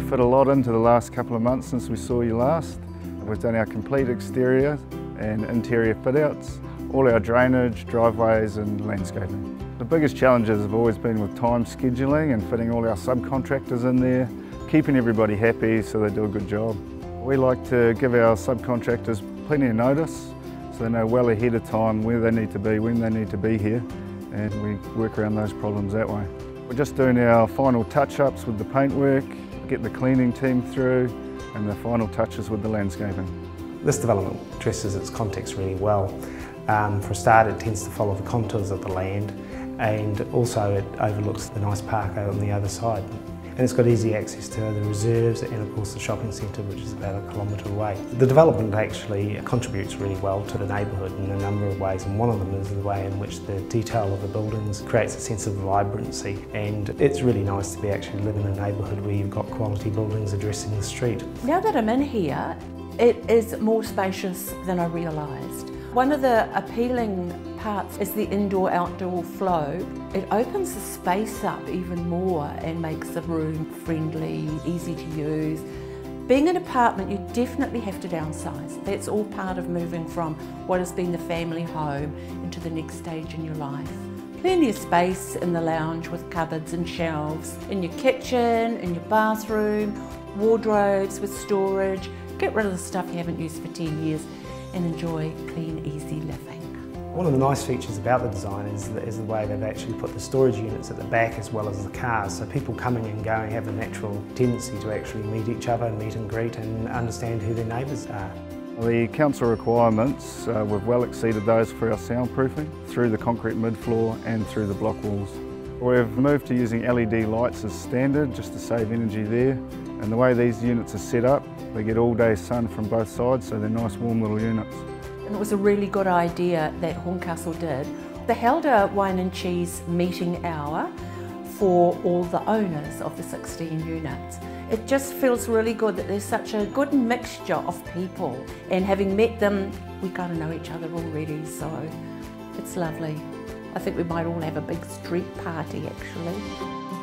fit a lot into the last couple of months since we saw you last. We've done our complete exterior and interior fit outs, all our drainage, driveways and landscaping. The biggest challenges have always been with time scheduling and fitting all our subcontractors in there, keeping everybody happy so they do a good job. We like to give our subcontractors plenty of notice so they know well ahead of time where they need to be, when they need to be here and we work around those problems that way. We're just doing our final touch-ups with the paintwork, get the cleaning team through and the final touches with the landscaping. This development addresses its context really well. Um, for a start it tends to follow the contours of the land and also it overlooks the nice park on the other side. And it's got easy access to the reserves and of course the shopping centre which is about a kilometre away. The development actually contributes really well to the neighbourhood in a number of ways and one of them is the way in which the detail of the buildings creates a sense of vibrancy and it's really nice to be actually living in a neighbourhood where you've got quality buildings addressing the street. Now that I'm in here, it is more spacious than I realised. One of the appealing parts is the indoor-outdoor flow. It opens the space up even more and makes the room friendly, easy to use. Being an apartment, you definitely have to downsize. That's all part of moving from what has been the family home into the next stage in your life. Plenty of space in the lounge with cupboards and shelves. In your kitchen, in your bathroom, wardrobes with storage. Get rid of the stuff you haven't used for 10 years and enjoy clean, easy living. One of the nice features about the design is the, is the way they've actually put the storage units at the back as well as the cars, so people coming and going have a natural tendency to actually meet each other, meet and greet and understand who their neighbours are. The council requirements, uh, we've well exceeded those for our soundproofing through the concrete mid-floor and through the block walls. We've moved to using LED lights as standard just to save energy there and the way these units are set up, they get all day sun from both sides so they're nice warm little units. It was a really good idea that Horncastle did. They held a wine and cheese meeting hour for all the owners of the 16 units. It just feels really good that there's such a good mixture of people and having met them, we kind of know each other already, so it's lovely. I think we might all have a big street party actually.